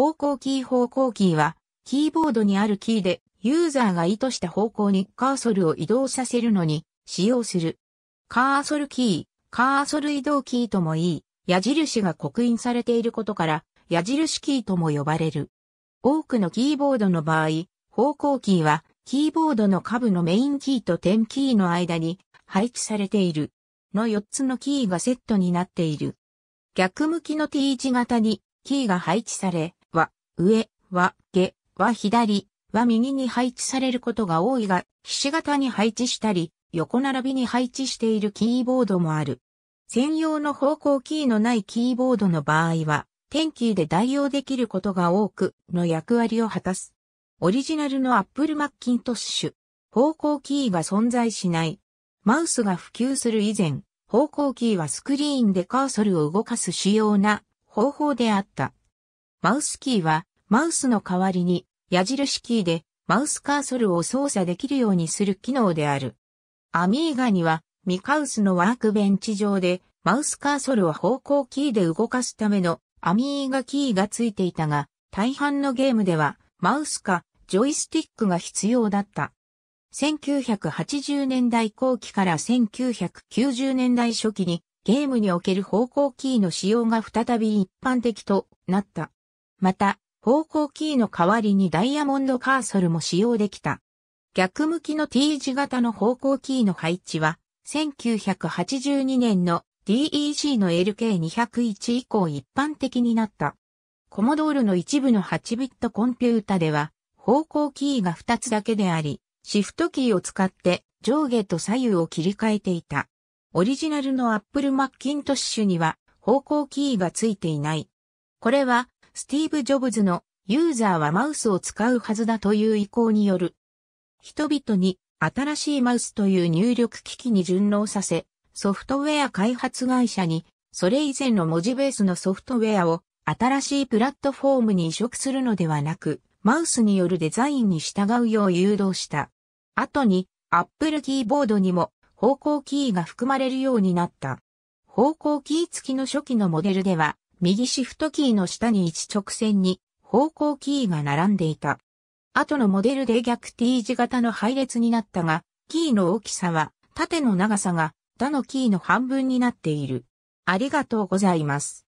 方向キー方向キーは、キーボードにあるキーで、ユーザーが意図した方向にカーソルを移動させるのに使用する。カーソルキー、カーソル移動キーともいい、矢印が刻印されていることから、矢印キーとも呼ばれる。多くのキーボードの場合、方向キーは、キーボードの下部のメインキーと点キーの間に配置されている。の4つのキーがセットになっている。逆向きの T 字型にキーが配置され、上、は、下、は左、は右に配置されることが多いが、ひし形に配置したり、横並びに配置しているキーボードもある。専用の方向キーのないキーボードの場合は、点キーで代用できることが多く、の役割を果たす。オリジナルの Apple Macintosh、方向キーが存在しない。マウスが普及する以前、方向キーはスクリーンでカーソルを動かす主要な方法であった。マウスキーはマウスの代わりに矢印キーでマウスカーソルを操作できるようにする機能である。アミーガにはミカウスのワークベンチ上でマウスカーソルを方向キーで動かすためのアミーガキーがついていたが、大半のゲームではマウスかジョイスティックが必要だった。1980年代後期から1990年代初期にゲームにおける方向キーの使用が再び一般的となった。また、方向キーの代わりにダイヤモンドカーソルも使用できた。逆向きの T 字型の方向キーの配置は、1982年の DEC の LK201 以降一般的になった。コモドールの一部の8ビットコンピュータでは、方向キーが2つだけであり、シフトキーを使って上下と左右を切り替えていた。オリジナルの Apple Macintosh には方向キーがついていない。これはスティーブ・ジョブズのユーザーはマウスを使うはずだという意向による。人々に新しいマウスという入力機器に順応させ、ソフトウェア開発会社にそれ以前の文字ベースのソフトウェアを新しいプラットフォームに移植するのではなく、マウスによるデザインに従うよう誘導した。後に Apple キーボードにも方向キーが含まれるようになった。方向キー付きの初期のモデルでは、右シフトキーの下に一直線に方向キーが並んでいた。後のモデルで逆 T 字型の配列になったが、キーの大きさは縦の長さが他のキーの半分になっている。ありがとうございます。